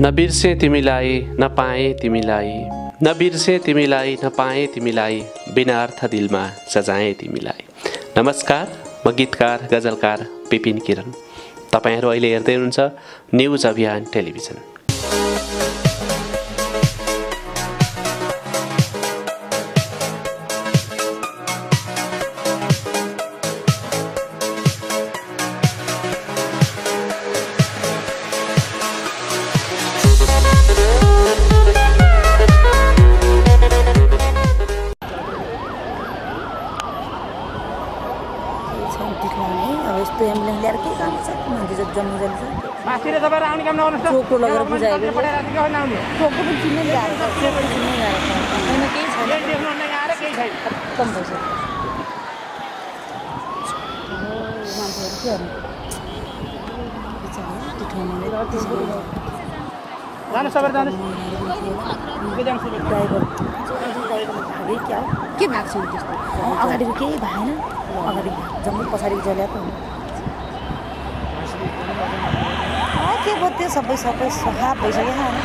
नबिर्से तिमीलाई नपाएँ तिमीलाई नबिर्से तिमीलाई नपाएँ तिमीलाई बिना अर्थ दिलमा सजाएँ तिमीलाई नमस्कार म गीतकार गजलकार विपिन किरण तपाईँहरू अहिले हेर्दै हुनुहुन्छ न्युज अभियान टेलिभिजन अब यस्तो एम्बुलेन्स ल्याएर के काम छ मान्छे चाहिँ जम्मू जान्छ चोकको लगेर नआउने चोकको पनि चिन्नै ल्याएर चोक पनि चिन्नै ल्याएर केही छैन खत्तम भइसक्यो मान्छेहरू के गर्नु? ड्राइभर भागै क्या हो के भएको छ त्यस्तो? अगाडिको केही भएन। अगाडि जम्मै पछाडिको जल्याएको हो अँ, के भयो त्यो सबै सबै सखाप भइसक्यो होइन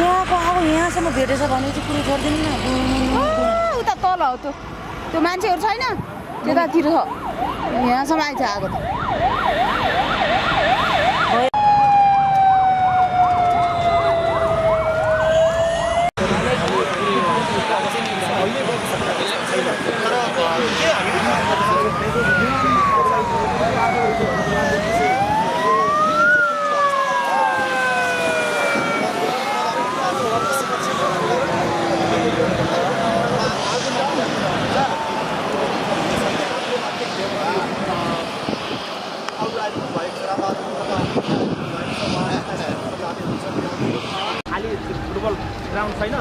यहाँको अब यहाँसम्म भेटेछ भने चाहिँ कुरो छोडिदिनु न। उता तल हो त्यो। त्यो मान्छेहरू छैन? त्यतातिर छ यहाँसम्म आइछ आएको त। ग्राउन्ड छैन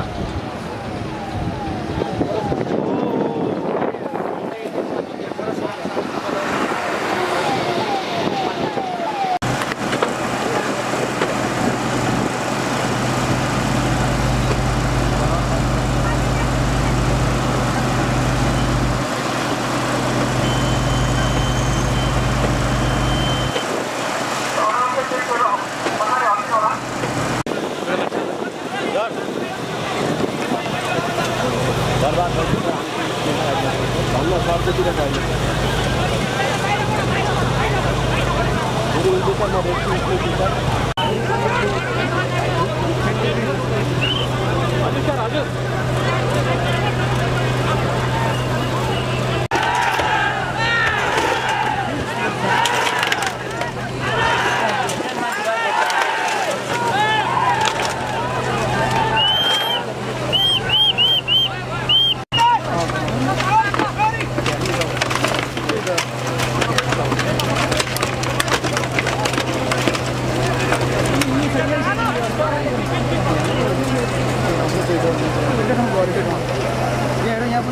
Jadi ini kan mau